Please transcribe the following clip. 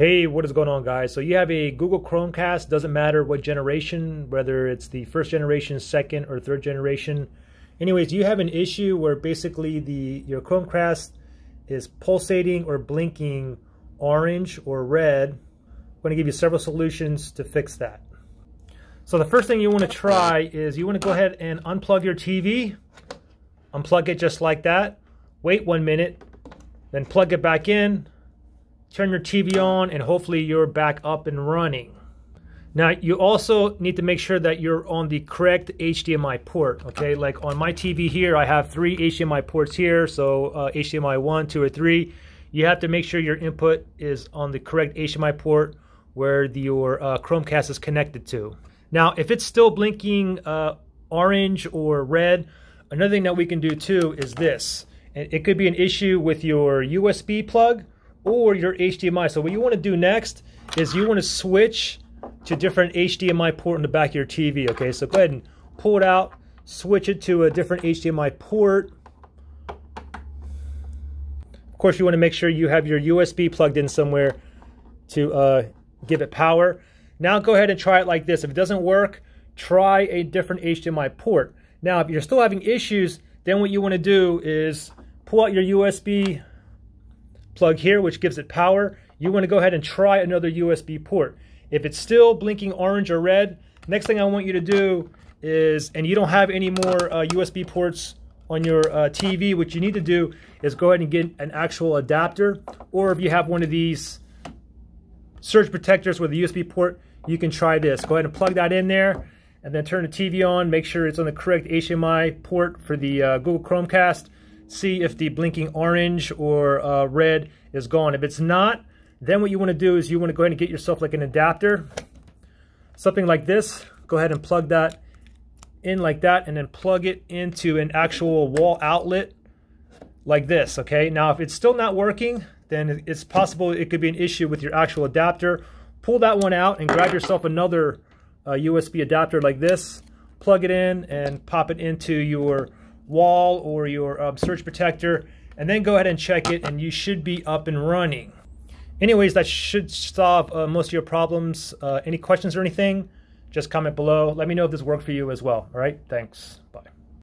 Hey, what is going on guys? So you have a Google Chromecast, doesn't matter what generation, whether it's the first generation, second, or third generation. Anyways, you have an issue where basically the your Chromecast is pulsating or blinking orange or red. I'm going to give you several solutions to fix that. So the first thing you want to try is you want to go ahead and unplug your TV. Unplug it just like that. Wait one minute, then plug it back in turn your TV on, and hopefully you're back up and running. Now, you also need to make sure that you're on the correct HDMI port, okay? Like on my TV here, I have three HDMI ports here, so uh, HDMI 1, 2, or 3. You have to make sure your input is on the correct HDMI port where the, your uh, Chromecast is connected to. Now, if it's still blinking uh, orange or red, another thing that we can do too is this. It could be an issue with your USB plug or your HDMI. So what you want to do next is you want to switch to different HDMI port in the back of your TV. Okay, so go ahead and pull it out, switch it to a different HDMI port. Of course, you want to make sure you have your USB plugged in somewhere to uh, give it power. Now go ahead and try it like this. If it doesn't work, try a different HDMI port. Now, if you're still having issues, then what you want to do is pull out your USB plug here, which gives it power. You want to go ahead and try another USB port. If it's still blinking orange or red, next thing I want you to do is, and you don't have any more uh, USB ports on your uh, TV, what you need to do is go ahead and get an actual adapter, or if you have one of these surge protectors with a USB port, you can try this. Go ahead and plug that in there, and then turn the TV on. Make sure it's on the correct HDMI port for the uh, Google Chromecast see if the blinking orange or uh, red is gone. If it's not, then what you want to do is you want to go ahead and get yourself like an adapter, something like this. Go ahead and plug that in like that and then plug it into an actual wall outlet like this, okay? Now, if it's still not working, then it's possible it could be an issue with your actual adapter. Pull that one out and grab yourself another uh, USB adapter like this, plug it in and pop it into your wall or your um, protector, and then go ahead and check it, and you should be up and running. Anyways, that should solve uh, most of your problems. Uh, any questions or anything, just comment below. Let me know if this worked for you as well. All right, thanks.